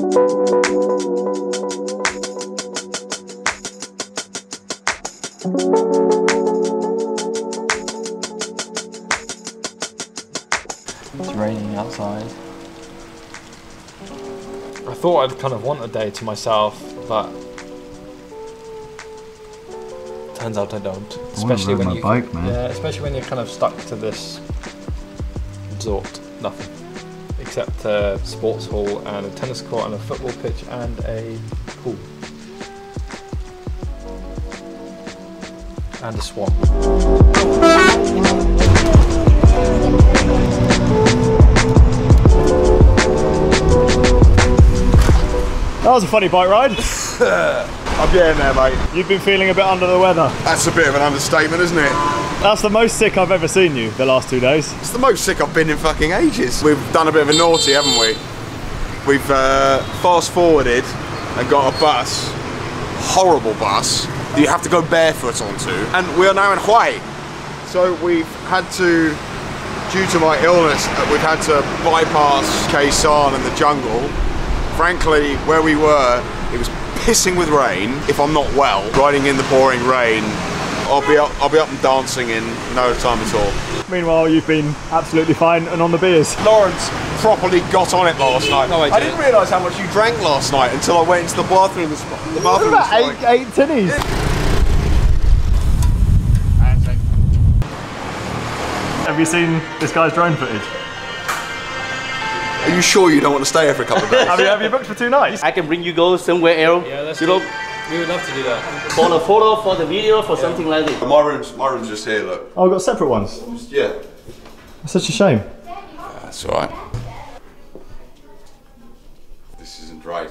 It's raining outside. I thought I'd kind of want a day to myself, but turns out I don't. Especially ride when my you bike, man. yeah, especially when you're kind of stuck to this resort, nothing except a sports hall and a tennis court and a football pitch and a pool and a swamp. That was a funny bike ride. I'm getting there, mate. You've been feeling a bit under the weather. That's a bit of an understatement, isn't it? That's the most sick I've ever seen you the last two days. It's the most sick I've been in fucking ages. We've done a bit of a naughty, haven't we? We've uh, fast forwarded and got a bus, horrible bus, that you have to go barefoot onto, and we are now in Hue. So we've had to, due to my illness, uh, we've had to bypass Khe Sanh and the jungle. Frankly, where we were, it was pissing with rain. If I'm not well, riding in the pouring rain, I'll be up, I'll be up and dancing in no time at all. Meanwhile, you've been absolutely fine and on the beers. Lawrence properly got on it last night. No, I didn't didn't. realise how much you drank last night until I went into the bathroom. This, the bathroom About was eight, eight tinnies. Have you seen this guy's drone footage? Are you sure you don't want to stay here for a couple of days? Have you, have you booked for two nights? I can bring you go somewhere else. Yeah, let's you do, know, we would love to do that. for the photo, for the video, for something like this. my room's my room's just here. Look. Oh, I've got separate ones. Yeah. That's such a shame. That's all right. This isn't right.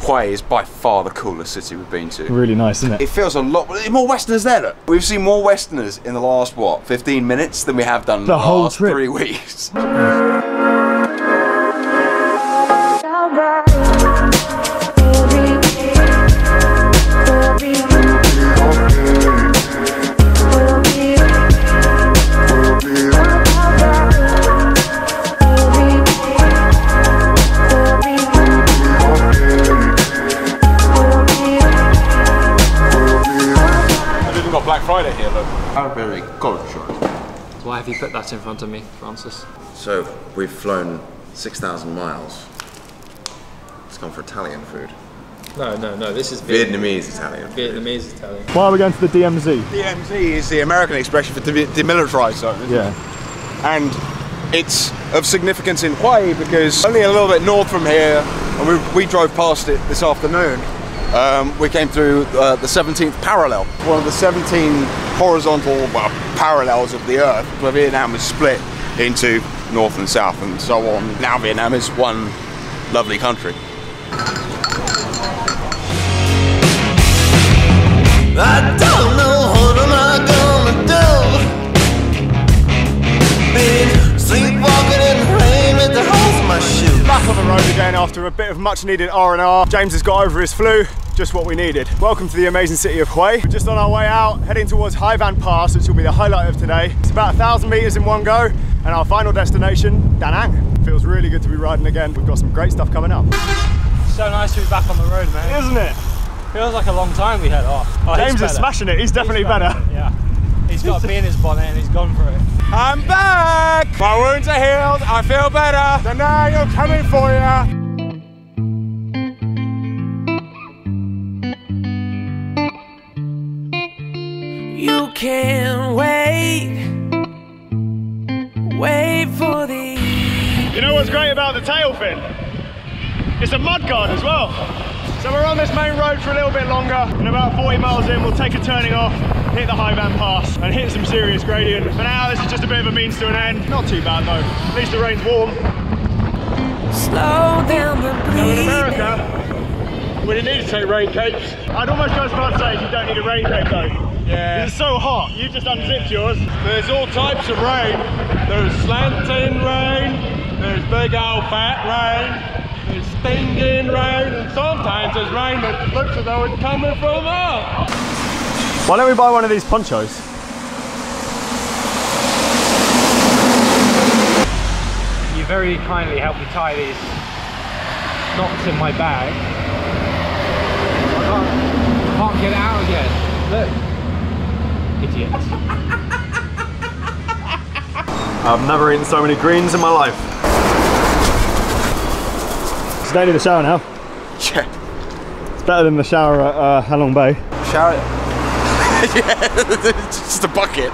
Hue is by far the coolest city we've been to. Really nice, isn't it? It feels a lot more Westerners there. Look. We've seen more Westerners in the last what, 15 minutes than we have done The the, whole last trip. three weeks. Black Friday here, look. How very cultured. Why have you put that in front of me, Francis? So we've flown 6,000 miles. It's gone for Italian food. No, no, no. This is Viet- Vietnamese Italian. Vietnamese Italian. Why are we going to the DMZ? DMZ is the American expression for de- demilitarized zone. isn't it? Yeah. and it's of significance in Hue because only a little bit north from here, and we, we drove past it this afternoon. Um, we came through uh, the 17th parallel, one of the 17 horizontal well, parallels of the Earth, where Vietnam is split into north and south and so on. Now Vietnam is one lovely country. Been sleepwalking in the rain with the my road again after a bit of much needed R&R. James has got over his flu, just what we needed. Welcome to the amazing city of Hue. We're just on our way out, heading towards Hai Van Pass, which will be the highlight of today. It's about a thousand meters in one go, and our final destination, Da Nang. Feels really good to be riding again. We've got some great stuff coming up. So nice to be back on the road, man. Isn't it? Feels like a long time we had off. Oh, James is smashing it. He's definitely better. Yeah. He's got a bee in his bonnet and he's gone for it. I'm back! My wounds are healed, I feel better. Da Nang, I'm coming for you. You can't wait. Wait for the. You know what's great about the tail fin? It's a mud guard as well. So we're on this main road for a little bit longer. and about 40 miles in, we'll take a turning off, hit the Hai Van Pass, and hit some serious gradient. For now, this is just a bit of a means to an end. Not too bad though. At least the rain's warm. Slow down the So in. America, we didn't need to take rain capes. I'd almost go as far as say you don't need a rain cape though. Yeah. It's so hot. You just unzipped yours. There's all types of rain. There's slanting rain, there's big old fat rain, there's stinging rain, and sometimes there's rain that looks as though it's coming from up. Why don't we buy one of these ponchos? You've very kindly helped me tie these knots in my bag. I can't, can't get out again. Look. Idiots. I've never eaten so many greens in my life. It's daily the shower now. Yeah. It's better than the shower at uh, Halong Bay. Shower yeah, it's just a bucket.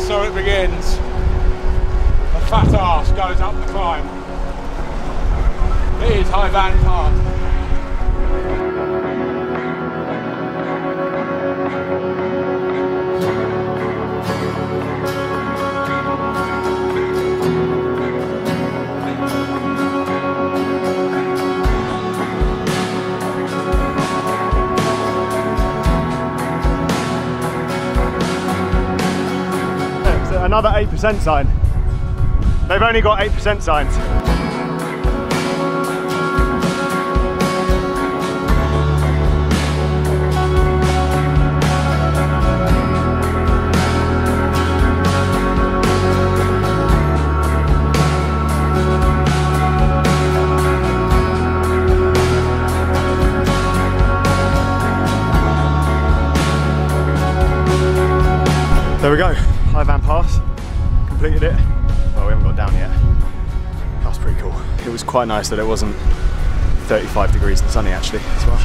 So it begins. The fat ass goes up the climb. It is Pass. Another 8% sign. They've only got 8% signs. It was quite nice that it wasn't 35 degrees and sunny actually as well.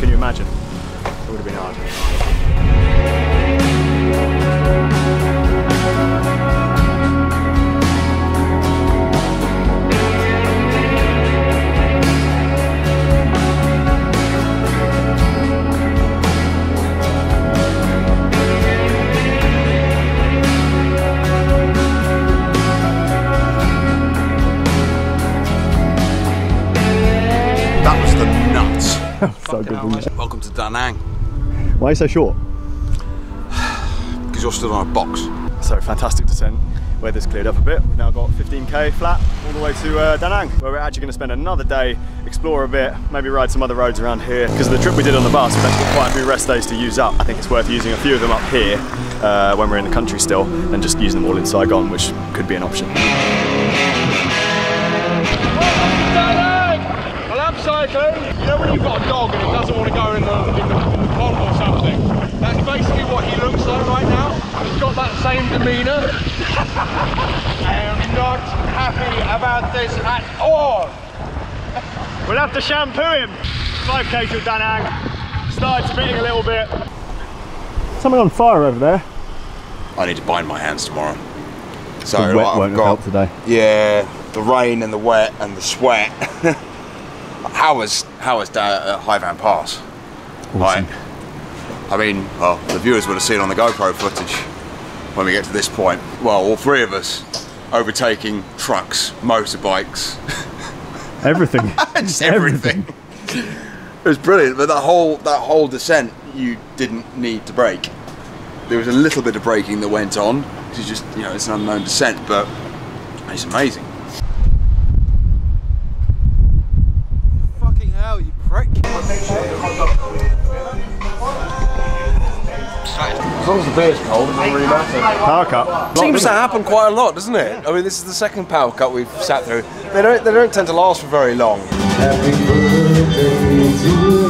Can you imagine? It would have been hard. Was the nuts. so good. wasn't? Welcome to Da Nang. Why are you so short? Because you're stood on a box. So fantastic descent. Weather's cleared up a bit. We've now got 15k flat all the way to uh, Da Nang, where we're actually going to spend another day, explore a bit, maybe ride some other roads around here. Because of the trip we did on the bus, we've got quite a few rest days to use up. I think it's worth using a few of them up here uh, when we're in the country still, and just using them all in Saigon, which could be an option. I'm cycling. You know when you've got a dog and it doesn't want to go in the, in the, in the pond or something? That's basically what he looks like right now. He's got that same demeanour. I am not happy about this at all. We'll have to shampoo him. 5k to Da Nang. Started spitting a little bit. Something on fire over there. I need to bind my hands tomorrow. So The wet I've won't have got, helped today. Yeah, the rain and the wet and the sweat. how was how was da- uh, Hai Van Pass? Right. I mean, well, the viewers would have seen on the GoPro footage when we get to this point. Well, all three of us overtaking trucks, motorbikes, Everything. just everything. it was brilliant, but that whole that whole descent, you didn't need to brake. There was a little bit of braking that went on. It's just you know it's an unknown descent, but it's amazing. Long as the beer's cold, it doesn't really matter. Power cut. Seems to happen quite a lot, doesn't it? I mean, this is the second power cut we've sat through. They don't, they don't tend to last for very long. Happy birthday to